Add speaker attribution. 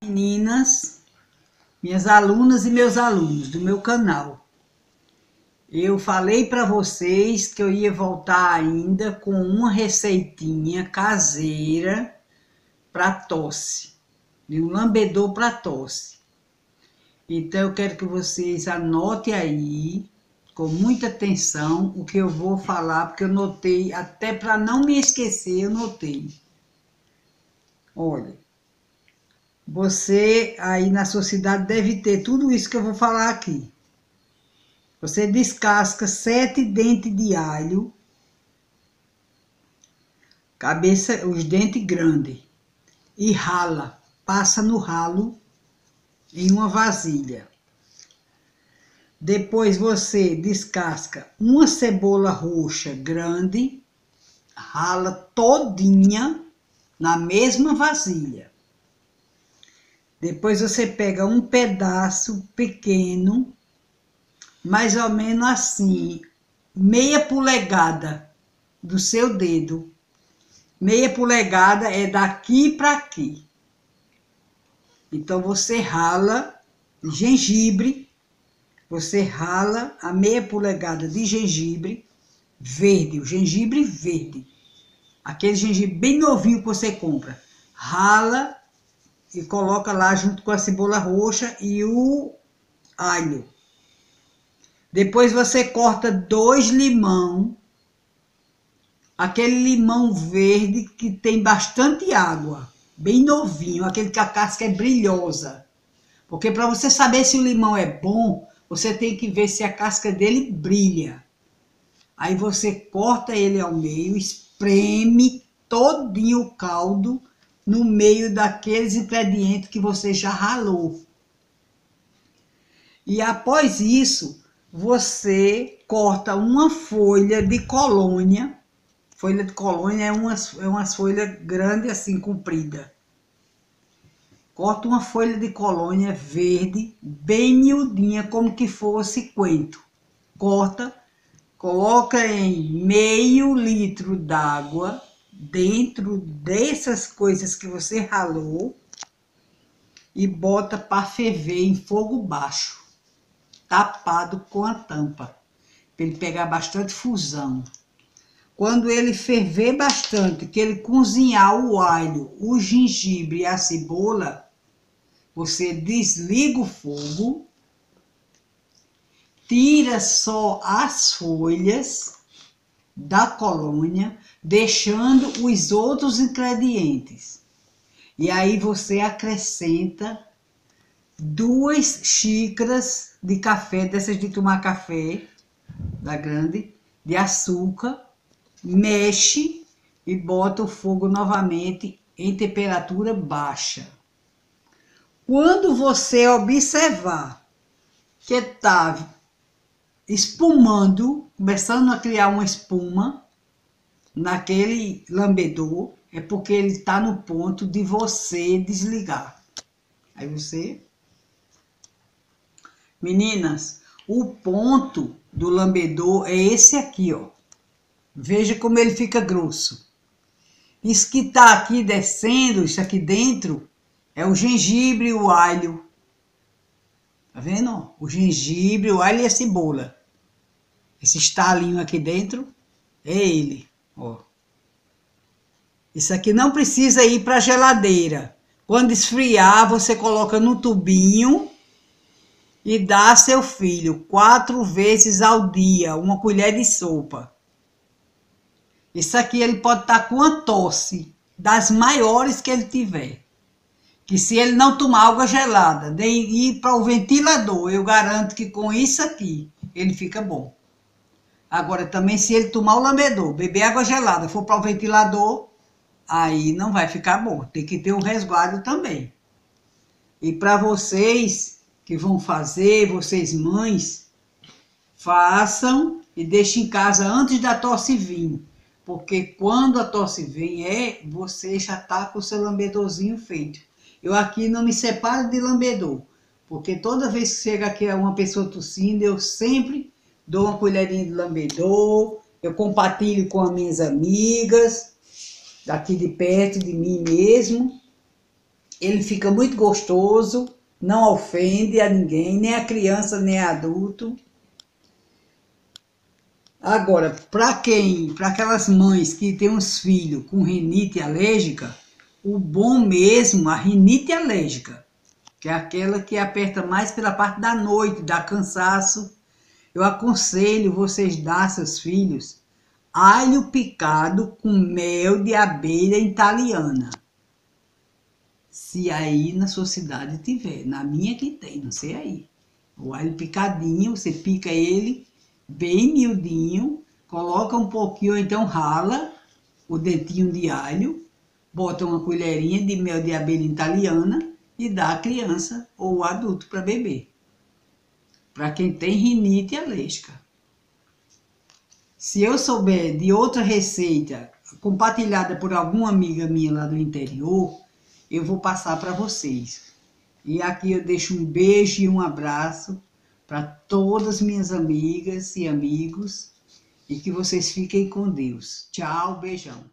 Speaker 1: Meninas, minhas alunas e meus alunos do meu canal. Eu falei para vocês que eu ia voltar ainda com uma receitinha caseira para tosse, de um lambedor para tosse. Então eu quero que vocês anotem aí com muita atenção o que eu vou falar, porque eu notei, até para não me esquecer, eu notei. Olha, você aí na sua cidade deve ter tudo isso que eu vou falar aqui. Você descasca sete dentes de alho, cabeça, os dentes grandes, e rala, passa no ralo em uma vasilha. Depois você descasca uma cebola roxa grande, rala todinha na mesma vasilha. Depois você pega um pedaço pequeno, mais ou menos assim, meia polegada do seu dedo. Meia polegada é daqui para aqui. Então você rala gengibre, você rala a meia polegada de gengibre verde, o gengibre verde. Aquele gengibre bem novinho que você compra. Rala e coloca lá junto com a cebola roxa e o alho. Depois você corta dois limão, aquele limão verde que tem bastante água, bem novinho, aquele que a casca é brilhosa. Porque para você saber se o limão é bom, você tem que ver se a casca dele brilha. Aí você corta ele ao meio, espreme todinho o caldo no meio daqueles ingredientes que você já ralou. E após isso, você corta uma folha de colônia. Folha de colônia é umas, é umas folhas grandes assim, comprida. Corta uma folha de colônia verde, bem miudinha, como que fosse coentro. Corta, coloca em meio litro d'água dentro dessas coisas que você ralou e bota para ferver em fogo baixo, tapado com a tampa, para ele pegar bastante fusão. Quando ele ferver bastante, que ele cozinhar o alho, o gengibre e a cebola, você desliga o fogo, tira só as folhas da colônia, deixando os outros ingredientes. E aí você acrescenta duas xícaras de café, dessas de tomar café, da grande, de açúcar, mexe e bota o fogo novamente em temperatura baixa. Quando você observar que está espumando, começando a criar uma espuma naquele lambedor, é porque ele está no ponto de você desligar. Aí você. Meninas, o ponto do lambedor é esse aqui, ó. Veja como ele fica grosso. Isso que está aqui descendo, isso aqui dentro, é o gengibre o alho. Tá vendo? O gengibre, o alho e a cebola. Esse estalinho aqui dentro é ele, ó. Isso aqui não precisa ir para a geladeira. Quando esfriar, você coloca no tubinho e dá a seu filho quatro vezes ao dia, uma colher de sopa. Isso aqui ele pode estar tá com uma tosse das maiores que ele tiver. Que se ele não tomar água gelada, de ir para o ventilador, eu garanto que com isso aqui ele fica bom. Agora, também, se ele tomar o lambedor, beber água gelada, for para o ventilador, aí não vai ficar bom. Tem que ter um resguardo também. E para vocês que vão fazer, vocês mães, façam e deixem em casa antes da tosse vir. Porque quando a tosse vem, é, você já está com o seu lambedorzinho feito. Eu aqui não me separo de lambedor, porque toda vez que chega aqui uma pessoa tossindo, eu sempre dou uma colherinha de lambedor, eu compartilho com as minhas amigas, daqui de perto de mim mesmo. Ele fica muito gostoso, não ofende a ninguém, nem a criança, nem a adulto. Agora, para quem, para aquelas mães que têm uns filhos com rinite alérgica, o bom mesmo, a rinite alérgica, que é aquela que aperta mais pela parte da noite, dá cansaço, eu aconselho vocês dar seus filhos alho picado com mel de abelha italiana. Se aí na sua cidade tiver, na minha que tem, não sei aí. O alho picadinho, você pica ele bem miudinho, coloca um pouquinho, ou então rala o dentinho de alho, bota uma colherinha de mel de abelha italiana e dá à criança ou adulto para beber. Para quem tem rinite alérgica. Se eu souber de outra receita compartilhada por alguma amiga minha lá do interior, eu vou passar para vocês. E aqui eu deixo um beijo e um abraço para todas minhas amigas e amigos e que vocês fiquem com Deus. Tchau, beijão.